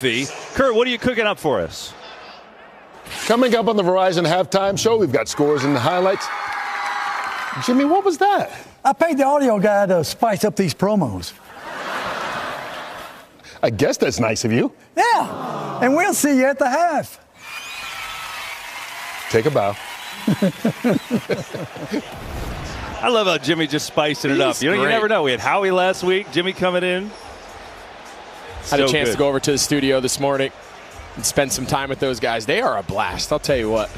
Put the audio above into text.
Curt, what are you cooking up for us? Coming up on the Verizon halftime show, we've got scores and highlights. Jimmy, what was that? I paid the audio guy to spice up these promos. I guess that's nice of you. Yeah, and we'll see you at the half. Take a bow. I love how Jimmy just spicing it up. You know, you never know. We had Howie last week, Jimmy coming in. Had a chance good. to go over to the studio this morning and spend some time with those guys. They are a blast. I'll tell you what.